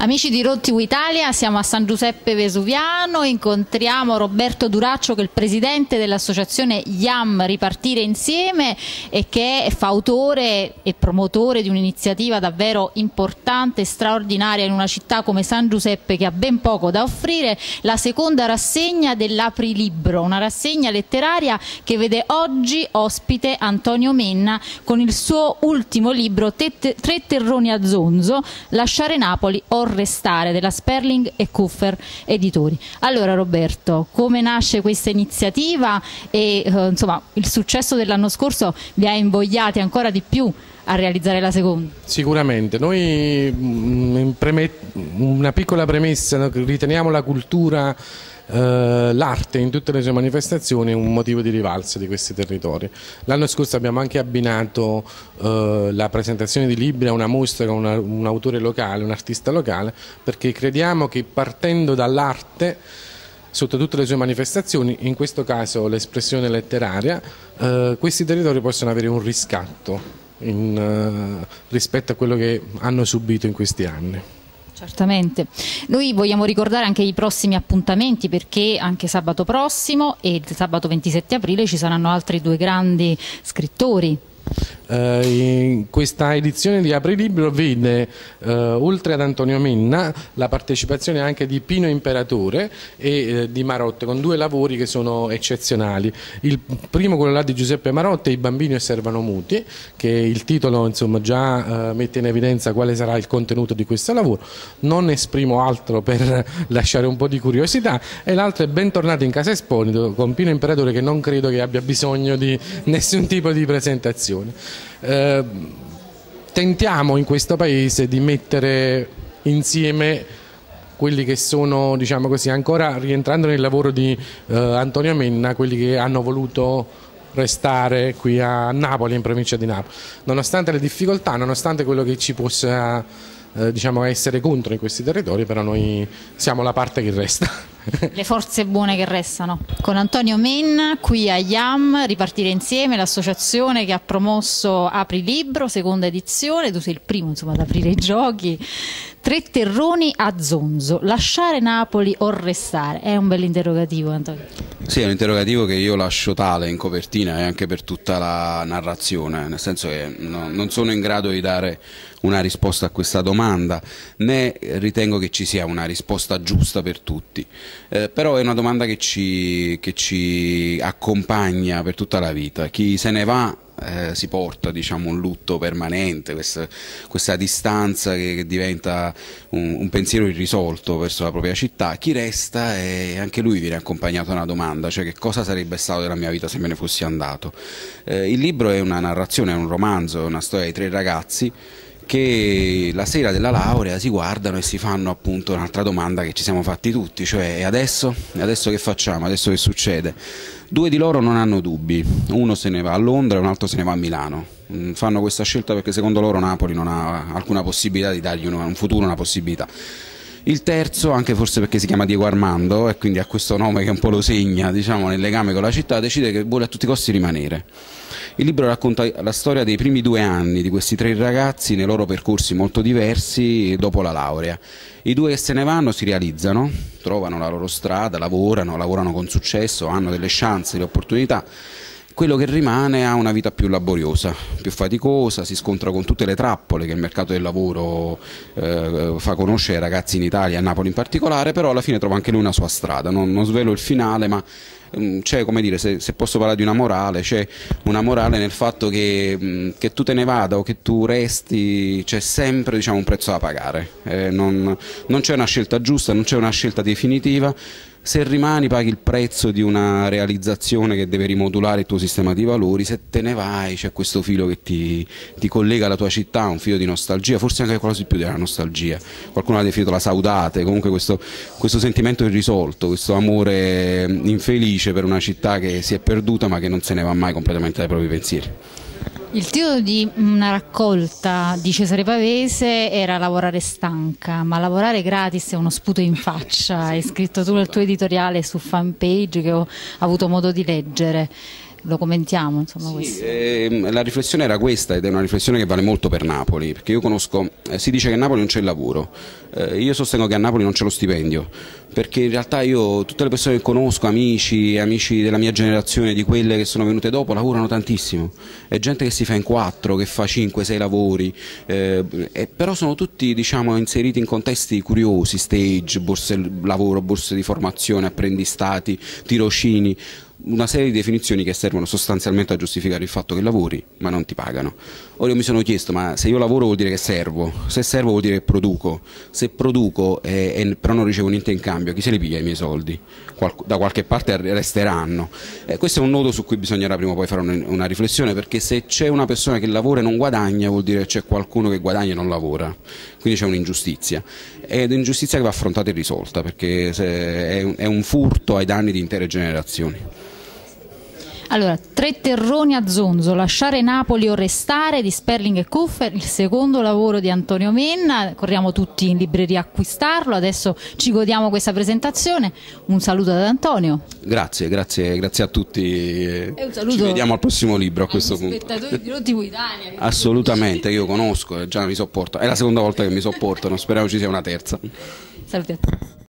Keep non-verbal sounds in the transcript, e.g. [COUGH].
Amici di Rotti Italia, siamo a San Giuseppe Vesuviano, incontriamo Roberto Duraccio che è il presidente dell'associazione IAM Ripartire Insieme e che è fautore e promotore di un'iniziativa davvero importante e straordinaria in una città come San Giuseppe che ha ben poco da offrire, la seconda rassegna dell'Aprilibro, una rassegna letteraria che vede oggi ospite Antonio Menna con il suo ultimo libro Tre terroni a zonzo, Lasciare Napoli o restare della Sperling e Kuffer Editori. Allora Roberto, come nasce questa iniziativa e eh, insomma il successo dell'anno scorso vi ha invogliati ancora di più a realizzare la seconda? Sicuramente, noi mh, mm, una piccola premessa, riteniamo la cultura eh, l'arte in tutte le sue manifestazioni è un motivo di rivalsa di questi territori. L'anno scorso abbiamo anche abbinato eh, la presentazione di libri a una mostra con una, un autore locale, un artista locale, perché crediamo che partendo dall'arte sotto tutte le sue manifestazioni, in questo caso l'espressione letteraria, eh, questi territori possono avere un riscatto in, uh, rispetto a quello che hanno subito in questi anni. Certamente. Noi vogliamo ricordare anche i prossimi appuntamenti perché anche sabato prossimo e sabato 27 aprile ci saranno altri due grandi scrittori Uh, questa edizione di Aprilibro vede, uh, oltre ad Antonio Menna, la partecipazione anche di Pino Imperatore e uh, di Marotte, con due lavori che sono eccezionali. Il primo, quello là di Giuseppe Marotte, I bambini osservano muti, che il titolo insomma, già mette in evidenza quale sarà il contenuto di questo lavoro. Non esprimo altro per [LAUGHS] lasciare un po' di curiosità. E l'altro è Bentornato in Casa Esponito, con Pino Imperatore, che non credo che abbia bisogno di [LAUGHS] nessun tipo di presentazione situazione. Eh, tentiamo in questo paese di mettere insieme quelli che sono, diciamo così, ancora rientrando nel lavoro di eh, Antonio Menna, quelli che hanno voluto restare qui a Napoli, in provincia di Napoli. Nonostante le difficoltà, nonostante quello che ci possa eh, diciamo, essere contro in questi territori, però noi siamo la parte che resta. Le forze buone che restano. Con Antonio Menna qui a IAM, Ripartire Insieme, l'associazione che ha promosso Apri Libro, seconda edizione, tu sei il primo insomma, ad aprire i giochi. Tre terroni a Zonzo, lasciare Napoli o restare? È un bel interrogativo Antonio. Sì, è un interrogativo che io lascio tale in copertina e anche per tutta la narrazione, nel senso che no, non sono in grado di dare una risposta a questa domanda, né ritengo che ci sia una risposta giusta per tutti eh, però è una domanda che ci, che ci, accompagna per tutta la vita. Chi se ne va eh, si porta diciamo, un lutto permanente, questa, questa distanza che, che diventa un, un, pensiero irrisolto verso la propria città. Chi resta e anche lui viene accompagnato da una domanda, cioè che cosa sarebbe stato della mia vita se me ne fossi andato. Eh, il libro è una narrazione, è un romanzo, è una storia di tre ragazzi che la sera della laurea si guardano e si fanno appunto un'altra domanda che ci siamo fatti tutti, cioè adesso? Adesso che facciamo? Adesso che succede? Due di loro non hanno dubbi, uno se ne va a Londra e un altro se ne va a Milano. Mm, fanno questa scelta perché secondo loro Napoli non ha alcuna possibilità di dargli un futuro, una possibilità. Il terzo, anche forse perché si chiama Diego Armando e quindi ha questo nome che un po' lo segna diciamo, nel legame con la città, decide che vuole a tutti i costi rimanere. Il libro racconta la storia dei primi due anni di questi tre ragazzi nei loro percorsi molto diversi dopo la laurea. I due che se ne vanno si realizzano, trovano la loro strada, lavorano, lavorano con successo, hanno delle chance, delle opportunità quello che rimane ha una vita più laboriosa, più faticosa, si scontra con tutte le trappole che il mercato del lavoro eh, fa conoscere ai ragazzi in Italia, a Napoli in particolare, però alla fine trova anche lui una sua strada, non, non svelo il finale, ma mm, c'è, come dire, se, se, posso parlare di una morale, c'è una morale nel fatto che, mm, che, tu te ne vada o che tu resti, c'è sempre diciamo, un prezzo da pagare, eh, non, non c'è una scelta giusta, non c'è una scelta definitiva, se rimani paghi il prezzo di una realizzazione che deve rimodulare il tuo sistema di valori, se te ne vai c'è questo filo che ti, ti, collega alla tua città, un filo di nostalgia, forse anche quasi più della nostalgia, qualcuno l'ha definito la saudate, comunque questo, questo sentimento irrisolto, questo amore infelice per una città che si è perduta ma che non se ne va mai completamente dai propri pensieri. Il titolo di una raccolta di Cesare Pavese era Lavorare stanca, ma lavorare gratis è uno sputo in faccia. Hai scritto tu nel tuo editoriale su fanpage che ho avuto modo di leggere. lo commentiamo. Insomma, sì, eh, la riflessione era questa ed è una riflessione che vale molto per Napoli, perché io conosco, eh, si dice che a Napoli non c'è il lavoro, eh, io sostengo che a Napoli non c'è lo stipendio, perché in realtà io tutte le persone che conosco, amici, amici della mia generazione, di quelle che sono venute dopo, lavorano tantissimo, è gente che si fa in quattro, che fa cinque, sei lavori, eh, però sono tutti diciamo, inseriti in contesti curiosi, stage, borse lavoro, borse di formazione, apprendistati, tirocini, una serie di definizioni che servono sostanzialmente a giustificare il fatto che lavori ma non ti pagano. Ora io mi sono chiesto ma se io lavoro vuol dire che servo, se servo vuol dire che produco, se produco e, e però non ricevo niente in cambio, chi se li piglia i miei soldi? Da qualche parte resteranno. Eh, questo è un nodo su cui bisognerà prima o poi fare una, una riflessione perché se c'è una persona che lavora e non guadagna vuol dire che c'è qualcuno che guadagna e non lavora, quindi c'è un'ingiustizia ed è un'ingiustizia che va affrontata e risolta perché un, è un furto ai danni di intere generazioni. Allora, tre terroni a Zonzo, lasciare Napoli o restare di Sperling e Kuffer, il secondo lavoro di Antonio Menna, corriamo tutti in libreria a acquistarlo, adesso ci godiamo questa presentazione, un saluto ad Antonio. Grazie, grazie, grazie a tutti, ci vediamo al prossimo libro a questo punto. spettatori di Rotti Italia. [LAUGHS] Assolutamente, io conosco, già mi sopporto, è la seconda volta che mi sopportano, speriamo ci sia una terza. Saluti a tutti.